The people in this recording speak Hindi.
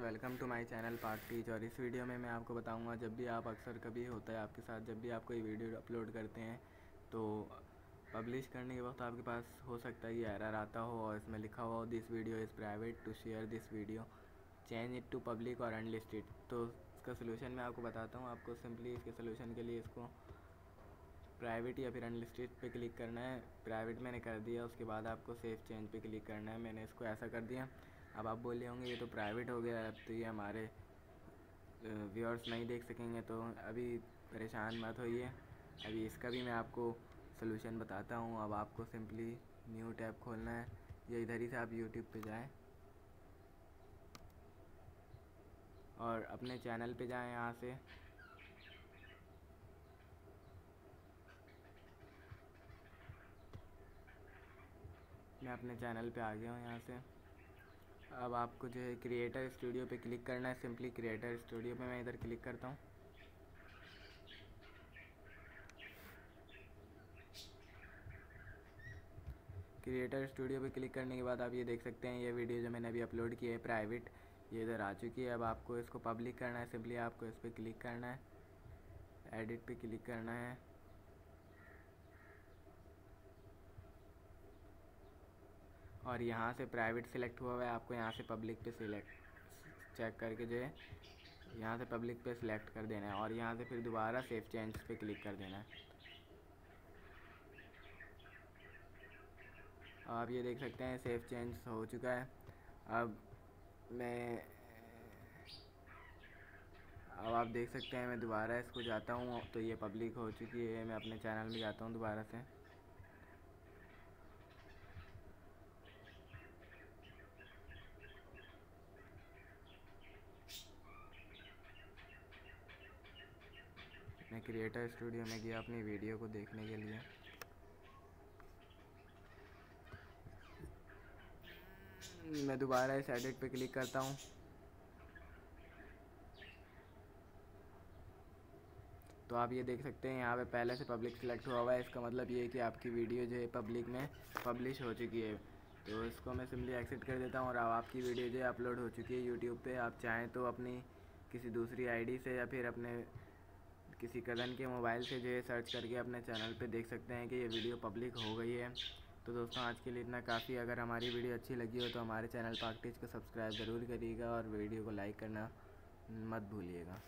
वेलकम टू माय चैनल पार्ट टीच और इस वीडियो में मैं आपको बताऊँगा, जब भी आप अक्सर कभी होता है आपके साथ, जब भी आप कोई वीडियो अपलोड करते हैं तो पब्लिश करने के वक्त आपके पास हो सकता है ये एरर आता हो और इसमें लिखा हो this video is private to share this video change it to public और अनलिस्टेड तो इसका सोल्यूशन मैं आपको बताता हूँ। आपको सिंपली इसके सोल्यूशन के लिए इसको प्राइवेट या फिर अनलिस्टेड पे क्लिक करना है। प्राइवेट मैंने कर दिया, उसके बाद आपको सेफ़ चेंज पे क्लिक करना है। मैंने इसको ऐसा कर दिया। अब आप बोल होंगे, ये तो प्राइवेट हो गया, अब तो ये हमारे व्यूअर्स नहीं देख सकेंगे तो अभी परेशान मत होइए। अभी इसका भी मैं आपको सोल्यूशन बताता हूँ। अब आपको सिंपली न्यू टैब खोलना है। या इधर ही से आप यूट्यूब पे जाएँ। और अपने चैनल पे जाएँ यहाँ से। मैं अपने चैनल पे आ गया हूँ यहाँ से। अब आपको जो है क्रिएटर स्टूडियो पे क्लिक करना है सिंपली क्रिएटर स्टूडियो पे मैं इधर क्लिक करता हूँ। क्रिएटर स्टूडियो पे क्लिक करने के बाद आप ये देख सकते हैं, ये वीडियो जो मैंने अभी अपलोड की है प्राइवेट ये इधर आ चुकी है। अब आपको इसको पब्लिक करना है सिंपली आपको इस पर क्लिक करना है एडिट पे क्लिक करना है। और यहाँ से प्राइवेट सिलेक्ट हुआ हुआ है, आपको यहाँ से पब्लिक पे सिलेक्ट चेक करके जो है, यहाँ से पब्लिक पे सिलेक्ट कर देना है और यहाँ से फिर दोबारा सेफ़ चेंज पे क्लिक कर देना है। आप ये देख सकते हैं सेफ़ चेंज हो चुका है। अब मैं, अब आप देख सकते हैं, मैं दोबारा इसको जाता हूँ तो ये पब्लिक हो चुकी है, मैं अपने चैनल में जाता हूँ दोबारा से। मैं क्रिएटर स्टूडियो में गया अपनी वीडियो को देखने के लिए। मैं दोबारा इस एडिट पे क्लिक करता हूँ। तो आप ये देख सकते हैं, यहाँ पे पहले से पब्लिक सिलेक्ट हुआ हुआ है। इसका मतलब ये है कि आपकी वीडियो जो है पब्लिक में पब्लिश हो चुकी है। तो इसको मैं सिंपली एक्सेप्ट कर देता हूँ और अब आपकी वीडियो जो है अपलोड हो चुकी है यूट्यूब पे। आप चाहें तो अपनी किसी दूसरी आईडी से या फिर अपने किसी कज़न के मोबाइल से जो है सर्च करके अपने चैनल पे देख सकते हैं कि ये वीडियो पब्लिक हो गई है। तो दोस्तों, आज के लिए इतना काफ़ी। अगर हमारी वीडियो अच्छी लगी हो तो हमारे चैनल पार्क टीच को सब्सक्राइब ज़रूर करिएगा और वीडियो को लाइक करना मत भूलिएगा।